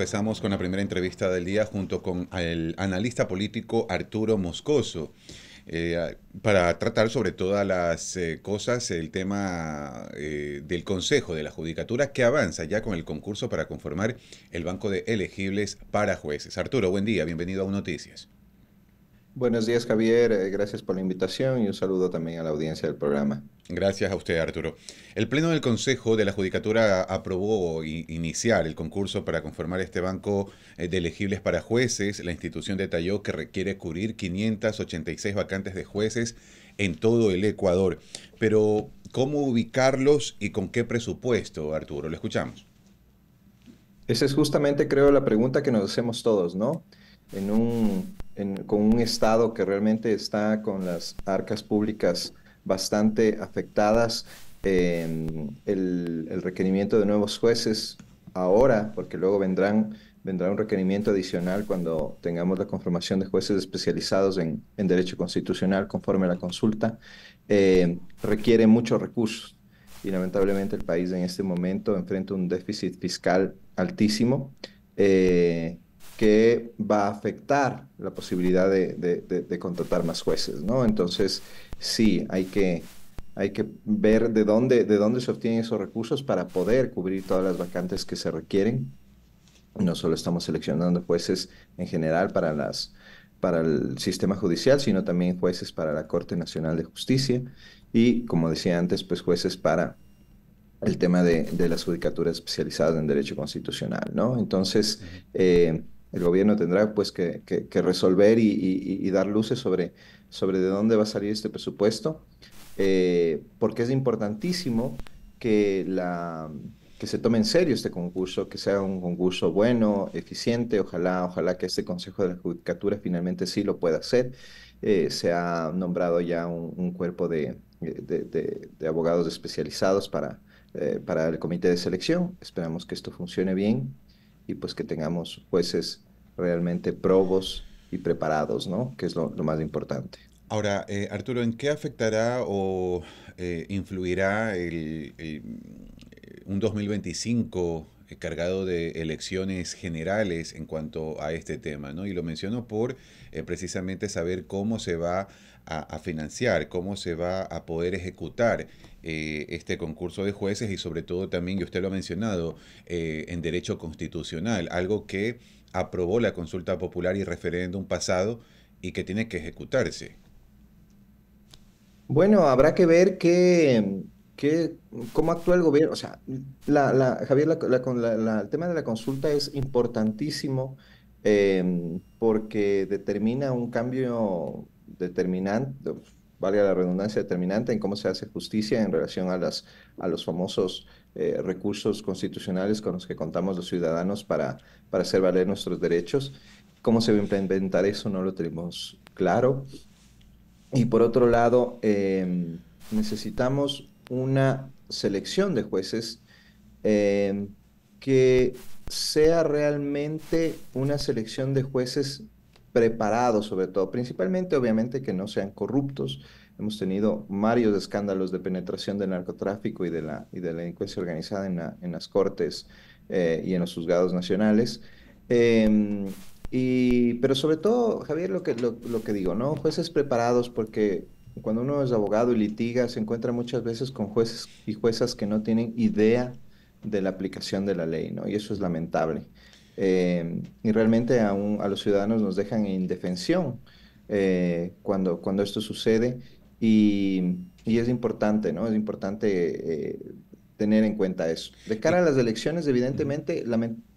Empezamos con la primera entrevista del día junto con el analista político Arturo Moscoso. Eh, para tratar sobre todas las eh, cosas el tema eh, del Consejo de la Judicatura que avanza ya con el concurso para conformar el Banco de Elegibles para Jueces. Arturo, buen día, bienvenido a Un Noticias. Buenos días, Javier. Eh, gracias por la invitación y un saludo también a la audiencia del programa. Gracias a usted, Arturo. El Pleno del Consejo de la Judicatura aprobó iniciar el concurso para conformar este banco eh, de elegibles para jueces. La institución detalló que requiere cubrir 586 vacantes de jueces en todo el Ecuador. Pero, ¿cómo ubicarlos y con qué presupuesto, Arturo? Lo escuchamos. Esa es justamente, creo, la pregunta que nos hacemos todos, ¿no? En un con un Estado que realmente está con las arcas públicas bastante afectadas, el, requerimiento de nuevos jueces ahora, porque luego vendrán, vendrá un requerimiento adicional cuando tengamos la conformación de jueces especializados en, derecho constitucional conforme a la consulta, eh, requiere muchos recursos. Y lamentablemente el país en este momento enfrenta un déficit fiscal altísimo. Eh, que va a afectar la posibilidad de, contratar más jueces, ¿no? Entonces, sí, hay que, hay que ver de dónde, de dónde se obtienen esos recursos para poder cubrir todas las vacantes que se requieren. No solo estamos seleccionando jueces en general para, las, para el sistema judicial, sino también jueces para la Corte Nacional de Justicia y, como decía antes, pues jueces para el tema de, las judicaturas especializadas en derecho constitucional, ¿no? Entonces, el gobierno tendrá pues que, resolver y, dar luces sobre, sobre de dónde va a salir este presupuesto, eh, porque es importantísimo que, la, que se tome en serio este concurso, que sea un concurso bueno, eficiente, ojalá, ojalá que este Consejo de la Judicatura finalmente sí lo pueda hacer. Eh, se ha nombrado ya un, cuerpo de, abogados especializados para, eh, para el comité de selección. Esperamos que esto funcione bien y pues que tengamos jueces realmente probos y preparados, ¿no? Que es lo, más importante. Ahora, eh, Arturo, ¿en qué afectará o eh, influirá un 2025 cargado de elecciones generales en cuanto a este tema, ¿no? Y lo menciono por eh, precisamente saber cómo se va a, financiar, cómo se va a poder ejecutar este concurso de jueces y sobre todo también, y usted lo ha mencionado, en derecho constitucional, algo que aprobó la consulta popular y referéndum pasado y que tiene que ejecutarse. Bueno, habrá que ver qué, cómo actúa el gobierno. O sea, la, Javier, el tema de la consulta es importantísimo em, porque determina un cambio determinante, valga la redundancia, determinante en cómo se hace justicia en relación a, las, a los famosos eh, recursos constitucionales con los que contamos los ciudadanos para, para hacer valer nuestros derechos. ¿Cómo se va a implementar eso? No lo tenemos claro. Y por otro lado, em, necesitamos una selección de jueces em, que sea realmente una selección de jueces preparados, sobre todo, principalmente, obviamente, que no sean corruptos, Hemos tenido varios escándalos de penetración del narcotráfico y de la, y de la delincuencia organizada en, las cortes eh, y en los juzgados nacionales. Em, y, pero sobre todo, Javier, lo que, lo, lo, que digo, ¿no? Jueces preparados porque cuando uno es abogado y litiga, se encuentra muchas veces con jueces y juezas que no tienen idea de la aplicación de la ley, ¿no? Y eso es lamentable. Em, y realmente a, a, los ciudadanos nos dejan en indefensión eh, cuando, cuando esto sucede y, es importante, ¿no? Es importante eh, tener en cuenta eso. De cara a las elecciones, evidentemente,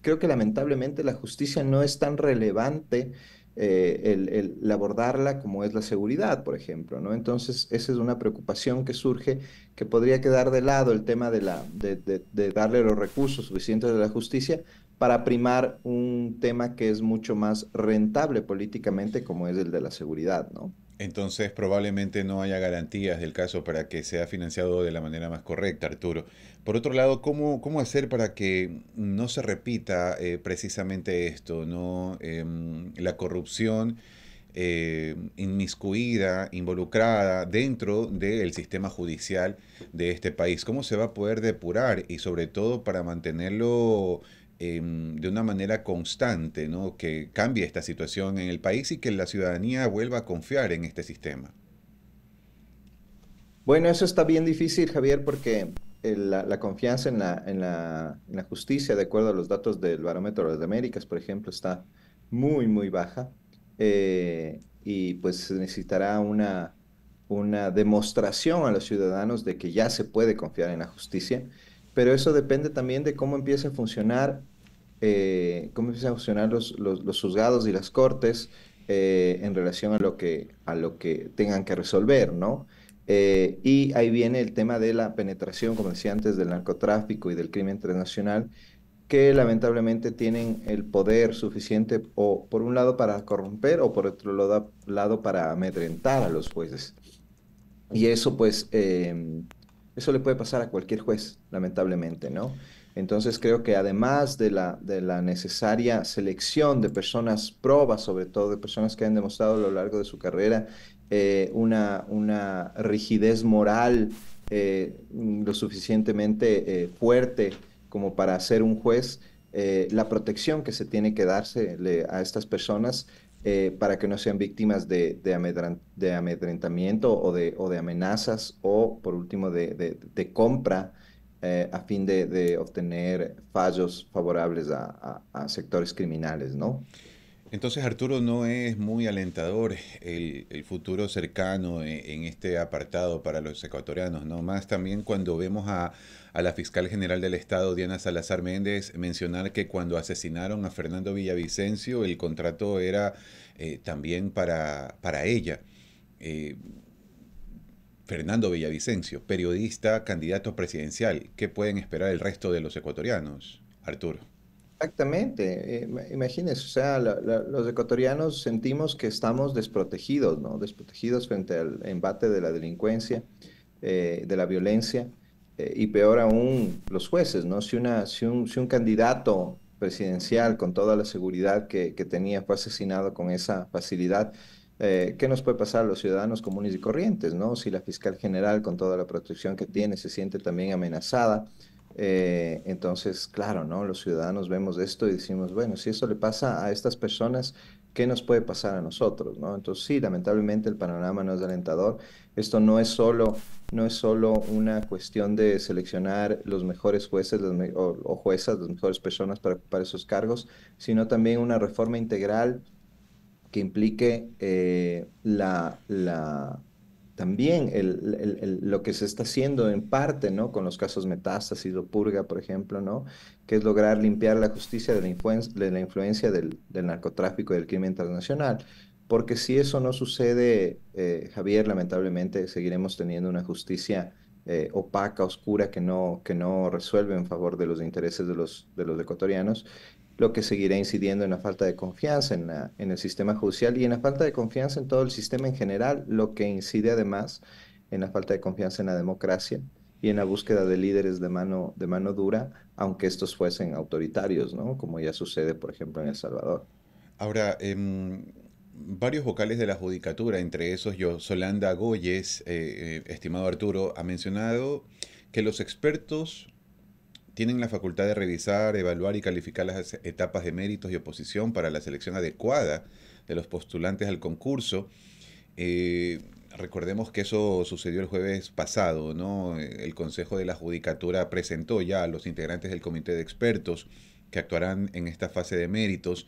creo que lamentablemente la justicia no es tan relevante eh, el, abordarla como es la seguridad, por ejemplo, ¿no? Entonces, esa es una preocupación que surge que podría quedar de lado el tema de, la, de, de darle los recursos suficientes a la justicia para primar un tema que es mucho más rentable políticamente como es el de la seguridad, ¿no? Entonces probablemente no haya garantías del caso para que sea financiado de la manera más correcta, Arturo. Por otro lado, ¿cómo, cómo hacer para que no se repita eh, precisamente esto, ¿no? Em, la corrupción eh, inmiscuida, involucrada dentro del sistema judicial de este país? ¿Cómo se va a poder depurar y sobre todo para mantenerlo em, de una manera constante, ¿no? que cambie esta situación en el país y que la ciudadanía vuelva a confiar en este sistema. Bueno, eso está bien difícil, Javier, porque la, confianza en la, justicia, de acuerdo a los datos del Barómetro de las Américas, por ejemplo, está muy, muy baja. Eh, y pues se necesitará una demostración a los ciudadanos de que ya se puede confiar en la justicia, pero eso depende también de cómo empiece a funcionar, eh, cómo empiezan a funcionar los, los, juzgados y las cortes eh, en relación a lo, que, a lo que tengan que resolver, ¿no? Eh, y ahí viene el tema de la penetración, como decía antes, del narcotráfico y del crimen transnacional, que lamentablemente tienen el poder suficiente o por un lado para corromper o por otro lado, para amedrentar a los jueces. Y eso pues, em, eso le puede pasar a cualquier juez, lamentablemente, ¿no? Entonces creo que además de la, de la necesaria selección de personas probas, sobre todo de personas que han demostrado a lo largo de su carrera eh, una, una, rigidez moral eh, lo suficientemente eh, fuerte como para ser un juez, la protección que se tiene que darse a estas personas para que no sean víctimas de, de, amedrentamiento o de, o de, amenazas o, por último, de, compra a fin de, obtener fallos favorables a, a sectores criminales, ¿no? Entonces, Arturo, no es muy alentador el, futuro cercano e, en, este apartado para los ecuatorianos, ¿no? Más también cuando vemos a, la fiscal general del Estado, Diana Salazar Méndez, mencionar que cuando asesinaron a Fernando Villavicencio, el contrato era eh, también para, para ella. Eh, Fernando Villavicencio, periodista, candidato presidencial. ¿Qué pueden esperar el resto de los ecuatorianos, Arturo? Exactamente, eh, imagínense, o sea, los ecuatorianos sentimos que estamos desprotegidos, ¿no? Desprotegidos frente al embate de la delincuencia, eh, de la violencia, eh, y peor aún los jueces, ¿no? Si, una, si, un, si un candidato presidencial con toda la seguridad que, que tenía fue asesinado con esa facilidad, ¿qué nos puede pasar a los ciudadanos comunes y corrientes, ¿no? Si la fiscal general con toda la protección que tiene se siente también amenazada, eh, entonces, claro, ¿no? Los ciudadanos vemos esto y decimos, bueno, si eso le pasa a estas personas, ¿qué nos puede pasar a nosotros, ¿no? Entonces, sí, lamentablemente el panorama no es alentador. Esto no es solo, no es solo una cuestión de seleccionar los mejores jueces o, juezas, las mejores personas para ocupar esos cargos, sino también una reforma integral que implique eh, la, la también lo que se está haciendo en parte, ¿no? Con los casos metástasis o purga, por ejemplo, ¿no? Que es lograr limpiar la justicia de la, de la influencia del, narcotráfico y del crimen internacional. Porque si eso no sucede, eh, Javier, lamentablemente seguiremos teniendo una justicia eh, opaca, oscura, que no, que no resuelve en favor de los intereses de los, de los ecuatorianos lo que seguirá incidiendo en la falta de confianza en, en, el sistema judicial y en la falta de confianza en todo el sistema en general, lo que incide además en la falta de confianza en la democracia y en la búsqueda de líderes de mano, de mano dura, aunque estos fuesen autoritarios, ¿no? como ya sucede, por ejemplo, en El Salvador. Ahora, em, varios vocales de la judicatura, entre esos yo, Solanda Goyes, eh, eh, estimado Arturo, ha mencionado que los expertos tienen la facultad de revisar, evaluar y calificar las etapas de méritos y oposición para la selección adecuada de los postulantes al concurso. Eh, recordemos que eso sucedió el jueves pasado, ¿no? El Consejo de la Judicatura presentó ya a los integrantes del comité de expertos que actuarán en esta fase de méritos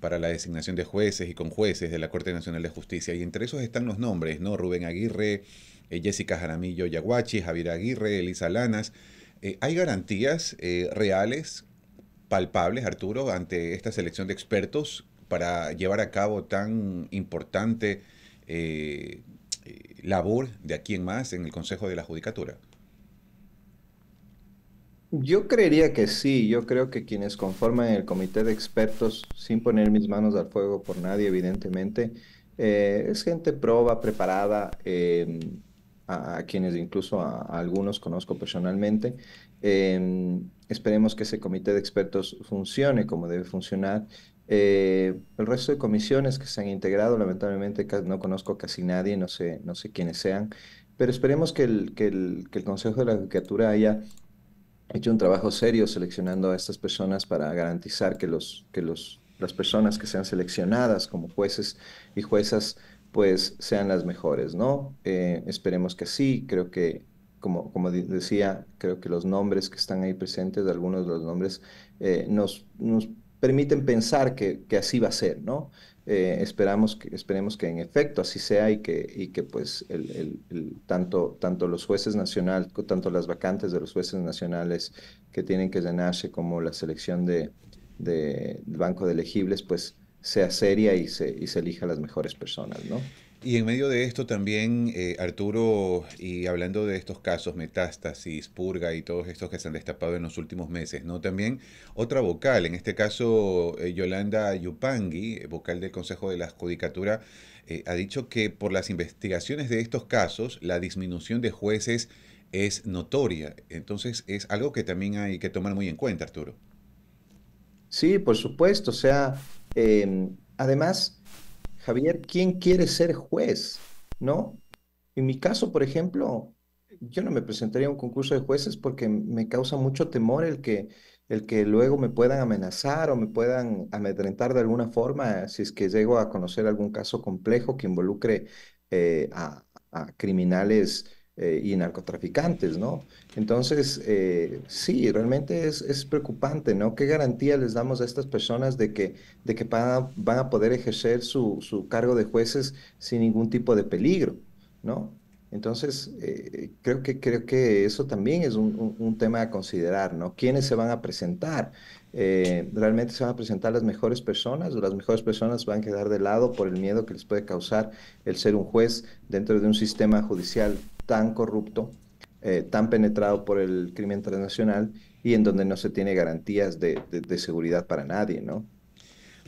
para la designación de jueces y con jueces de la Corte Nacional de Justicia. Y entre esos están los nombres, ¿no? Rubén Aguirre, eh, Jessica Jaramillo Yaguachi, Javier Aguirre, Elisa Lanas, eh, ¿Hay garantías eh, reales, palpables, Arturo, ante esta selección de expertos para llevar a cabo tan importante eh, labor de aquí en más en el Consejo de la Judicatura? Yo creería que sí, yo creo que quienes conforman el comité de expertos, sin poner mis manos al fuego por nadie, evidentemente, es gente proba, preparada, a, quienes incluso a, algunos conozco personalmente. Em, esperemos que ese comité de expertos funcione como debe funcionar. Eh, el resto de comisiones que se han integrado, lamentablemente no conozco casi nadie, no sé, no sé quiénes sean, pero esperemos que el, que el, que el Consejo de la Judicatura haya hecho un trabajo serio seleccionando a estas personas para garantizar que, los, que los, las personas que sean seleccionadas como jueces y juezas pues sean las mejores, ¿no? Eh, esperemos que sí, creo que, como, como decía, creo que los nombres que están ahí presentes, algunos de los nombres, eh, nos, nos permiten pensar que, que, así va a ser, ¿no? Eh, esperamos que, esperemos que en efecto así sea y que, y que pues el, el, tanto, tanto los jueces nacionales, tanto las vacantes de los jueces nacionales que tienen que llenarse como la selección de, de, del banco de elegibles, pues sea seria y se, y se elija las mejores personas, ¿no? Y en medio de esto también, eh, Arturo, y hablando de estos casos, metástasis, purga y todos estos que se han destapado en los últimos meses, ¿no? También otra vocal, en este caso eh, Yolanda Yupangui, vocal del Consejo de la Judicatura, eh, ha dicho que por las investigaciones de estos casos, la disminución de jueces es notoria. Entonces es algo que también hay que tomar muy en cuenta, Arturo. Sí, por supuesto. O sea, em, además Javier, ¿quién quiere ser juez? ¿No? En mi caso, por ejemplo, yo no me presentaría a un concurso de jueces porque me causa mucho temor el que, el que luego me puedan amenazar o me puedan amedrentar de alguna forma si es que llego a conocer algún caso complejo que involucre eh, a, a criminales eh, y narcotraficantes, ¿no? Entonces, eh, sí, realmente es, es, preocupante, ¿no? ¿Qué garantía les damos a estas personas de que, de que van, van a poder ejercer su, su, cargo de jueces sin ningún tipo de peligro, ¿no? Entonces, eh, creo, que, creo que eso también es un, un, un, tema a considerar, ¿no? ¿Quiénes se van a presentar? ¿Realmente se van a presentar las mejores personas o las mejores personas van a quedar de lado por el miedo que les puede causar el ser un juez dentro de un sistema judicial tan corrupto, eh, tan penetrado por el crimen transnacional y en donde no se tiene garantías de, de, de seguridad para nadie, ¿no?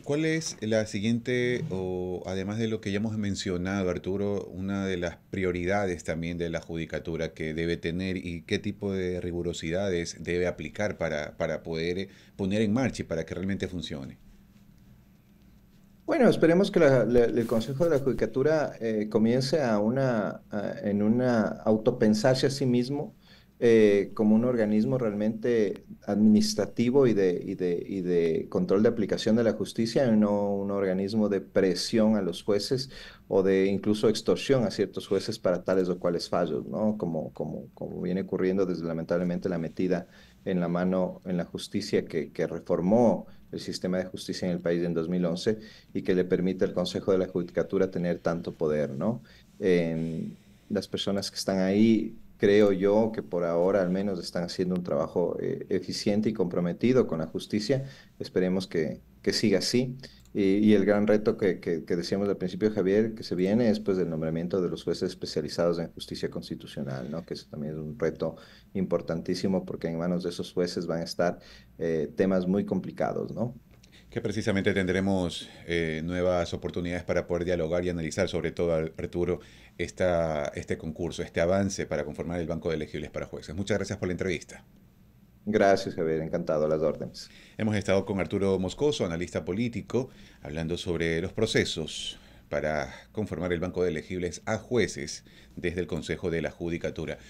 ¿Cuál es la siguiente, o además de lo que ya hemos mencionado, Arturo, una de las prioridades también de la judicatura que debe tener y qué tipo de rigurosidades debe aplicar para, para poder poner en marcha y para que realmente funcione? Bueno, esperemos que la, el Consejo de la Judicatura eh, comience a una, a, en una autopensarse a sí mismo eh, como un organismo realmente administrativo y de, y, de, control de aplicación de la justicia y no un organismo de presión a los jueces o de incluso extorsión a ciertos jueces para tales o cuales fallos, ¿no? Como, viene ocurriendo desde lamentablemente la metida en la mano en la justicia que, reformó el sistema de justicia en el país en 2011 y que le permite al Consejo de la Judicatura tener tanto poder, ¿no? Las personas que están ahí creo yo que por ahora al menos están haciendo un trabajo eh, eficiente y comprometido con la justicia. Esperemos que, que siga así. Y, el gran reto que, que, que, decíamos al principio, Javier, que se viene es pues del nombramiento de los jueces especializados en justicia constitucional, ¿no? que eso también es un reto importantísimo porque en manos de esos jueces van a estar eh, temas muy complicados, ¿no? Que precisamente tendremos eh, nuevas oportunidades para poder dialogar y analizar, sobre todo, Arturo, esta, este concurso, este avance para conformar el Banco de Elegibles para Jueces. Muchas gracias por la entrevista. Gracias, Javier. Encantado a las órdenes. Hemos estado con Arturo Moscoso, analista político, hablando sobre los procesos para conformar el Banco de Elegibles a jueces desde el Consejo de la Judicatura.